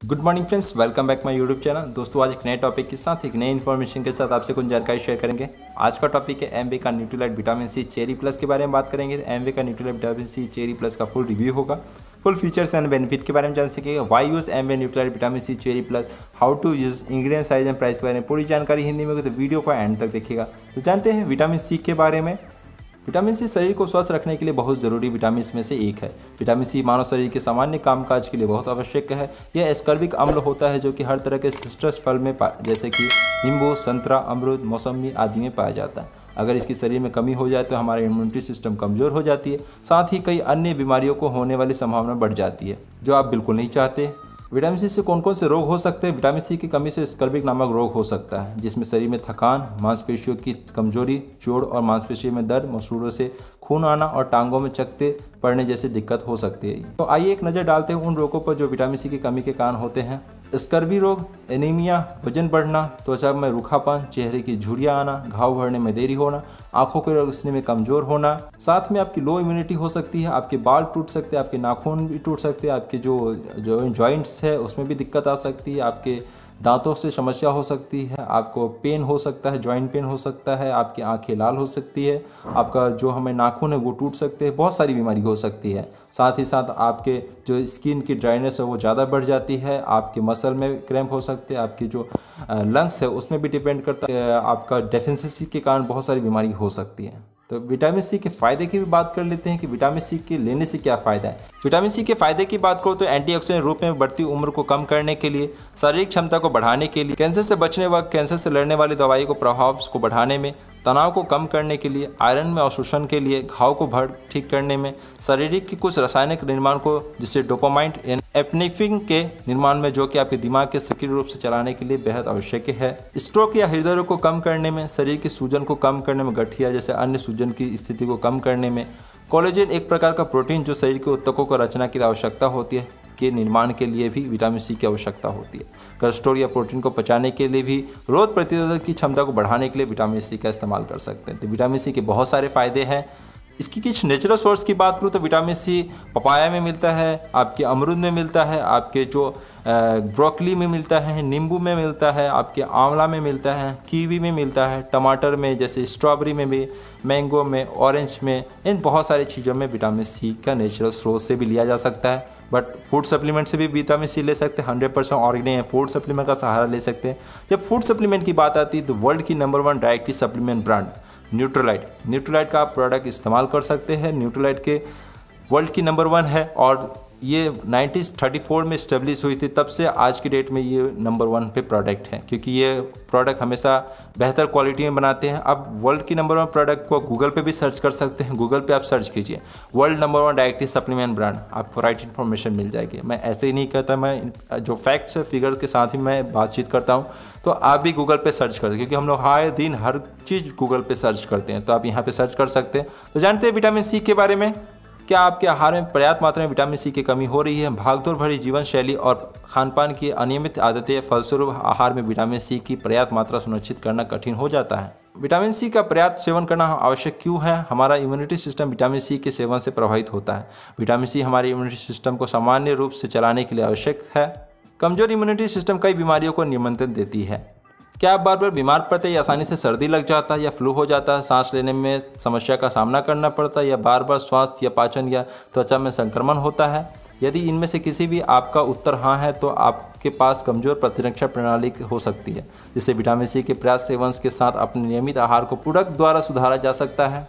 Good morning friends welcome back my YouTube channel दोस्तों, आज एक नए टॉपिक के साथ, एक नई इन्फॉर्मेशन के साथ आपसे कुछ जानकारी शेयर करेंगे। आज का टॉपिक है एम का Nutrilite vitamin C cherry plus के बारे में बात करेंगे। एम का Nutrilite vitamin C cherry plus का फुल रिव्यू होगा। फुल फीचर्स एंड बेनिफिट के बारे में जान सकेंगे। Why use M Nutrilite vitamin C cherry plus how to use ingredient size and price के बारे में पूरी जानकारी हिंदी में तो वीडियो को एंड तक देखिएगा। तो जानते हैं विटामिन सी के बारे में। विटामिन सी शरीर को स्वस्थ रखने के लिए बहुत ज़रूरी विटामिन में से एक है। विटामिन सी मानव शरीर के सामान्य कामकाज के लिए बहुत आवश्यक है। यह एस्कर्बिक अम्ल होता है जो कि हर तरह के सिस्टर्स फल में जैसे कि नींबू, संतरा, अमरूद, मौसमी आदि में पाया जाता है। अगर इसकी शरीर में कमी हो जाए तो हमारा इम्यूनिटी सिस्टम कमज़ोर हो जाती है। साथ ही कई अन्य बीमारियों को होने वाली संभावना बढ़ जाती है, जो आप बिल्कुल नहीं चाहते। विटामिन सी से कौन कौन से रोग हो सकते हैं? विटामिन सी की कमी से स्कर्बिक नामक रोग हो सकता है, जिसमें शरीर में थकान, मांसपेशियों की कमज़ोरी, चोट और मांसपेशियों में दर्द मसूरों से खून आना और टांगों में चकते पड़ने जैसी दिक्कत हो सकती है। तो आइए एक नज़र डालते हैं उन रोगों पर जो विटामिन सी की कमी के कारण होते हैं। स्कर्वी रोग, एनीमिया, वज़न बढ़ना, त्वचा में रूखापन, चेहरे की झुरियाँ आना, घाव भरने में देरी होना, आँखों के रोशनी में कमज़ोर होना। साथ में आपकी लो इम्यूनिटी हो सकती है, आपके बाल टूट सकते हैं, आपके नाखून भी टूट सकते हैं, आपके जो जो जॉइंट्स है, उसमें भी दिक्कत आ सकती है, आपके दांतों से समस्या हो सकती है, आपको पेन हो सकता है जॉइंट पेन हो सकता है, आपकी आँखें लाल हो सकती है, आपका जो हमें नाखून है वो टूट सकते हैं, बहुत सारी बीमारी हो सकती है। साथ ही साथ आपके जो स्किन की ड्राइनेस है वो ज़्यादा बढ़ जाती है, आपके मसल में क्रैम्प हो सकते हैं, आपकी जो लंग्स है उसमें भी डिपेंड करता है, आपका डेफिशिएंसी के कारण बहुत सारी बीमारी हो सकती है। तो विटामिन सी के फ़ायदे की भी बात कर लेते हैं कि विटामिन सी के लेने से क्या फ़ायदा है। विटामिन सी के फ़ायदे की बात करो तो एंटीऑक्सीडेंट रूप में बढ़ती उम्र को कम करने के लिए, शारीरिक क्षमता को बढ़ाने के लिए, कैंसर से बचने व कैंसर से लड़ने वाली दवाई को प्रभाव को बढ़ाने में तनाव को कम करने के लिए, आयरन में अवशोषण के लिए, घाव को भर ठीक करने में, शारीरिक की कुछ रासायनिक निर्माण को जिससे डोपामाइंट एपनेफिंग के निर्माण में, जो कि आपके दिमाग के सक्रिय रूप से चलाने के लिए बेहद आवश्यक है। स्ट्रोक या हृदय रोग को कम करने में, शरीर के सूजन को कम करने में गठिया, जैसे अन्य सूजन की स्थिति को कम करने में कोलेजन एक प्रकार का प्रोटीन जो शरीर के उत्तकों को रचना की आवश्यकता होती है। के निर्माण के लिए भी विटामिन सी की आवश्यकता होती है। कोलेस्ट्रॉल या प्रोटीन को पचाने के लिए भी रोग प्रतिरोधक की क्षमता को बढ़ाने के लिए विटामिन सी का इस्तेमाल कर सकते हैं। तो विटामिन सी के बहुत सारे फ़ायदे हैं। इसकी कुछ नेचुरल सोर्स की बात करूँ तो विटामिन सी पपाया में मिलता है, आपके अमरूद में मिलता है, आपके जो ब्रोकली में मिलता है, नींबू में मिलता है, आपके आंवला में मिलता है, कीवी में मिलता है, टमाटर में, जैसे स्ट्रॉबेरी में भी, मैंगो में, ऑरेंज में, इन बहुत सारी चीज़ों में विटामिन सी का नेचुरल सोर्स से भी लिया जा सकता है। बट फ़ूड सप्लीमेंट से भी विटामिन सी ले सकते हैं हंड्रेड परसेंट ऑर्गेनिक है। फ़ूड सप्लीमेंट का सहारा ले सकते हैं। जब फ़ूड सप्लीमेंट की बात आती है तो वर्ल्ड की number one directly supplement brand Nutrilite Nutrilite का आप प्रोडक्ट इस्तेमाल कर सकते हैं। न्यूट्रोलाइट के वर्ल्ड की नंबर वन है और ये नाइनटीन फोर में इस्टेब्लिश हुई थी, तब से आज की डेट में ये नंबर वन पे प्रोडक्ट है, क्योंकि ये प्रोडक्ट हमेशा बेहतर क्वालिटी में बनाते हैं। अब वर्ल्ड की नंबर वन प्रोडक्ट को गूगल पे भी सर्च कर सकते हैं। गूगल पे आप सर्च कीजिए, world number one directive supplement brand, आपको राइट इन्फॉर्मेशन मिल जाएगी। मैं ऐसे ही नहीं कहता, मैं जो फैक्ट्स है फिगर के साथ ही मैं बातचीत करता हूँ तो आप भी गूगल पे सर्च कर, क्योंकि हम लोग हर दिन हर चीज़ गूगल पे सर्च करते हैं तो आप यहाँ पे सर्च कर सकते हैं। तो जानते हैं विटामिन सी के बारे में? क्या आपके आहार में पर्याप्त मात्रा में विटामिन सी की कमी हो रही है? भागदौड़ भरी जीवन शैली और खान पान की अनियमित आदतें फलस्वरूप आहार में विटामिन सी की पर्याप्त मात्रा सुनिश्चित करना कठिन हो जाता है। विटामिन सी का पर्याप्त सेवन करना आवश्यक क्यों है? हमारा इम्यूनिटी सिस्टम विटामिन सी के सेवन से प्रभावित होता है। विटामिन सी हमारे इम्यूनिटी सिस्टम को सामान्य रूप से चलाने के लिए आवश्यक है। कमज़ोर इम्यूनिटी सिस्टम कई बीमारियों को निमंत्रण देती है। क्या आप बार बार बीमार पड़ते हैं या आसानी से सर्दी लग जाता है या फ्लू हो जाता है? सांस लेने में समस्या का सामना करना पड़ता है या बार बार स्वास्थ्य या पाचन या त्वचा में संक्रमण होता है? यदि इनमें से किसी भी आपका उत्तर हाँ है तो आपके पास कमज़ोर प्रतिरक्षा प्रणाली हो सकती है जिसे विटामिन सी के प्रयास सेवन के साथ अपने नियमित आहार को पूरक द्वारा सुधारा जा सकता है।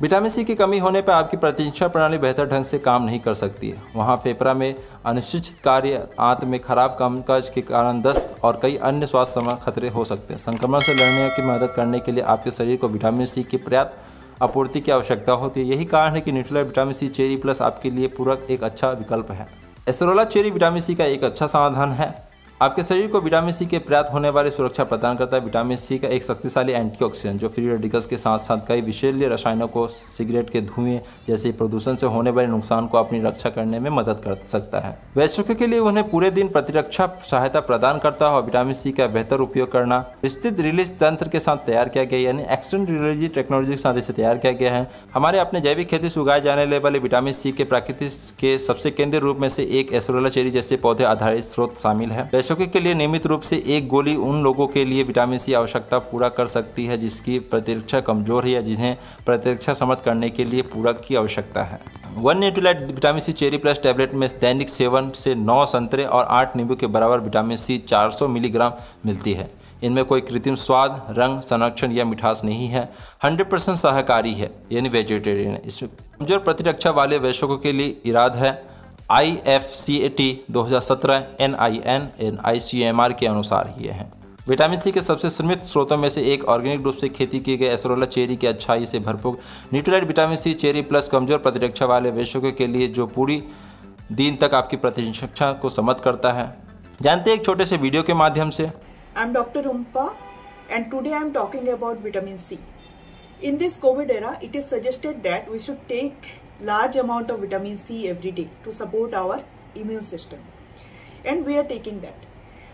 विटामिन सी की कमी होने पर आपकी प्रतिरक्षा प्रणाली बेहतर ढंग से काम नहीं कर सकती है। वहाँ फेफड़ा में अनिश्चित कार्य, आंत में खराब कामकाज के कारण दस्त और कई अन्य स्वास्थ्य समय खतरे हो सकते हैं। संक्रमण से लड़ने की मदद करने के लिए आपके शरीर को विटामिन सी की पर्याप्त आपूर्ति की आवश्यकता होती है। यही कारण है कि Nutrilite vitamin C cherry plus आपके लिए पूरक एक अच्छा विकल्प है। एसरोला चेरी विटामिन सी का एक अच्छा समाधान है। आपके शरीर को विटामिन सी के पर्याप्त होने वाली सुरक्षा प्रदान करता है। विटामिन सी का एक शक्तिशाली एंटीऑक्सीडेंट, जो फ्री रेडिकल्स के साथ साथ कई विषैल्य रसायनों को सिगरेट के धुएँ जैसे प्रदूषण से होने वाले नुकसान को अपनी रक्षा करने में मदद कर सकता है। वैश्विक के लिए उन्हें पूरे दिन प्रतिरक्षा सहायता प्रदान करता है और विटामिन सी का बेहतर उपयोग करना विस्तृत रिलीज़ तंत्र के साथ तैयार किया गया यानी एक्सटेंड रिलीजी टेक्नोलॉजी के साथ इसे तैयार किया गया है। हमारे अपने जैविक खेती से उगाए जाने वाले विटामिन सी के प्राकृतिक के सबसे केंद्रीय रूप में से एक एसोरोला चेरी जैसे पौधे आधारित स्रोत शामिल है। वैश्विक के लिए नियमित रूप से एक गोली उन लोगों के लिए विटामिन सी आवश्यकता पूरा कर सकती है जिसकी प्रतिरक्षा कमज़ोर है या जिन्हें प्रतिरक्षा समर्थ करने के लिए पूरक की आवश्यकता है। One Nutrilite vitamin C cherry plus tablet में दैनिक सेवन से नौ संतरे और आठ नींबू के बराबर विटामिन सी 400 मिलीग्राम मिलती है। इनमें कोई कृत्रिम स्वाद, रंग, संरक्षण या मिठास नहीं है। 100 परसेंट शाकाहारी है, यानी वेजिटेरियन इसमें कमज़ोर प्रतिरक्षा वाले वैश्वकों के लिए इराद है। I F C A T दो हज़ार सत्रह N I N N I C M R के अनुसार ये हैं। विटामिन सी के सबसे सीमित स्रोतों में से एक ऑर्गेनिक रूप से खेती की गई एसरोला चेरी की अच्छाई से भरपूर Nutrilite vitamin C cherry plus कमज़ोर प्रतिरक्षा वाले वैश्विकों के लिए जो पूरी दिन तक आपकी प्रतिरक्षा को समर्थ करता है। जानते हैं एक छोटे से वीडियो के माध्यम से। I am doctor Rumpa and today I am talking about vitamin C in this COVID era it is suggested that we should take large amount of vitamin C every day to support our immune system and we are taking that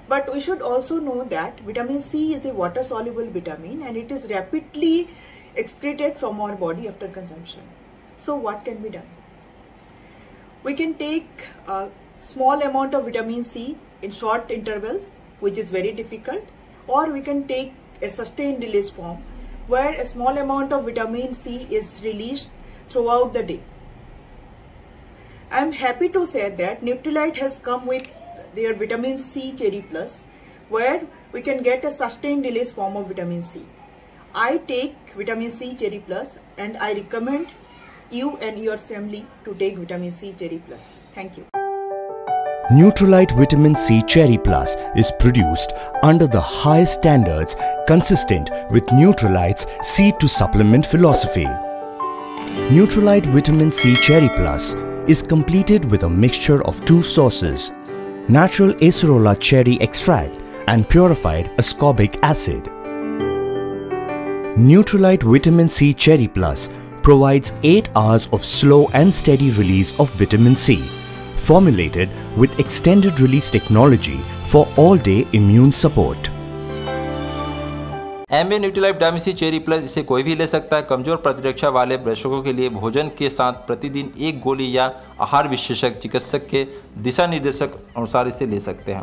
But we should also know that vitamin C is a water soluble vitamin and it is rapidly excreted from our body after consumption. So what can be done? We can take a small amount of vitamin C in short intervals which is very difficult or we can take a sustained release form where a small amount of vitamin C is released throughout the day. I am happy to say that Nutrilite has come with their vitamin C Cherry Plus where we can get a sustained release form of vitamin C. I take vitamin C Cherry Plus and I recommend you and your family to take vitamin C Cherry Plus. Thank you. Neutralite Vitamin C Cherry Plus is produced under the highest standards consistent with Neutralite's seed to supplement philosophy. Neutralite Vitamin C Cherry Plus is completed with a mixture of two sources natural acerola cherry extract and purified ascorbic acid. Neutralite Vitamin C Cherry Plus provides 8 hours of slow and steady release of vitamin C, formulated with extended release technology for all-day immune support. एम Nutrilite C cherry plus इसे कोई भी ले सकता है। कमज़ोर प्रतिरक्षा वाले दर्शकों के लिए भोजन के साथ प्रतिदिन एक गोली या आहार विशेषज्ञ चिकित्सक के दिशा निर्देशक अनुसार इसे ले सकते हैं।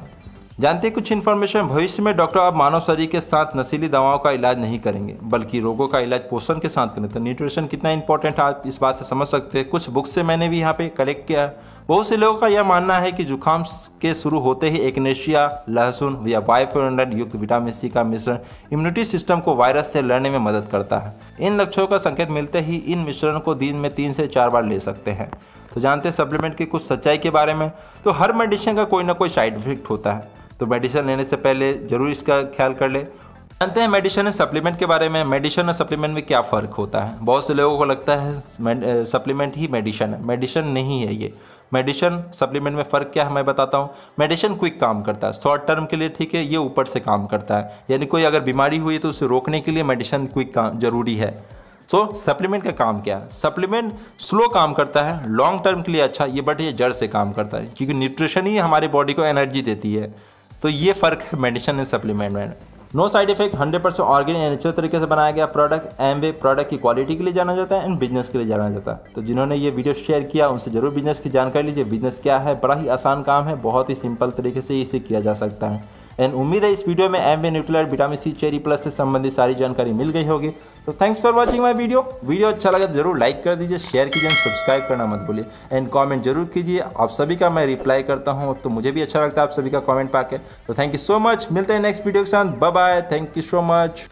जानते कुछ इन्फॉर्मेशन भविष्य में डॉक्टर अब मानव शरीर के साथ नशीली दवाओं का इलाज नहीं करेंगे, बल्कि रोगों का इलाज पोषण के साथ करें। तो न्यूट्रिशन कितना इंपॉर्टेंट है, आप इस बात से समझ सकते हैं। कुछ बुक्स से मैंने भी यहाँ पे कलेक्ट किया है। बहुत से लोगों का यह मानना है कि जुकाम के शुरू होते ही एकनेशिया लहसुन या बायोफोरेंडन युक्त विटामिन सी का मिश्रण इम्यूनिटी सिस्टम को वायरस से लड़ने में मदद करता है। इन लक्षणों का संकेत मिलते ही इन मिश्रण को दिन में तीन से चार बार ले सकते हैं। तो जानते हैं सप्लीमेंट की कुछ सच्चाई के बारे में। तो हर मेडिसिन का कोई ना कोई साइड इफ़ेक्ट होता है। तो मेडिसिन लेने से पहले ज़रूर इसका ख्याल कर ले। जानते हैं मेडिसिन और सप्लीमेंट के बारे में मेडिसिन और सप्लीमेंट में क्या फ़र्क होता है? बहुत से लोगों को लगता है सप्लीमेंट ही मेडिसिन है। मेडिसिन नहीं है ये। मेडिसिन सप्लीमेंट में फ़र्क क्या है मैं बताता हूँ। मेडिसिन क्विक काम करता है। शॉर्ट टर्म के लिए ठीक है ये ऊपर से काम करता है। यानी कोई अगर बीमारी हुई तो उसे रोकने के लिए मेडिसिन क्विक काम ज़रूरी है। सो so, सप्लीमेंट का काम क्या है? सप्लीमेंट स्लो काम करता है लॉन्ग टर्म के लिए अच्छा ये बट ये जड़ से काम करता है। क्योंकि न्यूट्रिशन ही हमारे बॉडी को एनर्जी देती है। तो ये फ़र्क है मेडिसिन एंड सप्लीमेंट में। No side effect, hundred percent organic and natural तरीके से बनाया गया प्रोडक्ट एम वे प्रोडक्ट की क्वालिटी के लिए जाना जाता है एंड बिज़नेस के लिए जाना जाता है। तो जिन्होंने ये वीडियो शेयर किया, उनसे ज़रूर बिज़नेस की जानकारी लीजिए। बिज़नेस क्या है? बड़ा ही आसान काम है, बहुत ही सिंपल तरीके से इसे किया जा सकता है। एंड उम्मीद है इस वीडियो में Amway Nutrilite vitamin C cherry plus से संबंधित सारी जानकारी मिल गई होगी। तो thanks for watching my video video अच्छा लगा तो ज़रूर लाइक कर दीजिए शेयर कीजिए एंड सब्सक्राइब करना मत भूलिए। एंड कॉमेंट ज़रूर कीजिए। आप सभी का मैं रिप्लाई करता हूँ तो मुझे भी अच्छा लगता है आप सभी का कॉमेंट पाके। तो थैंक यू सो मच मिलते हैं नेक्स्ट वीडियो के साथ। Bye bye thank you so much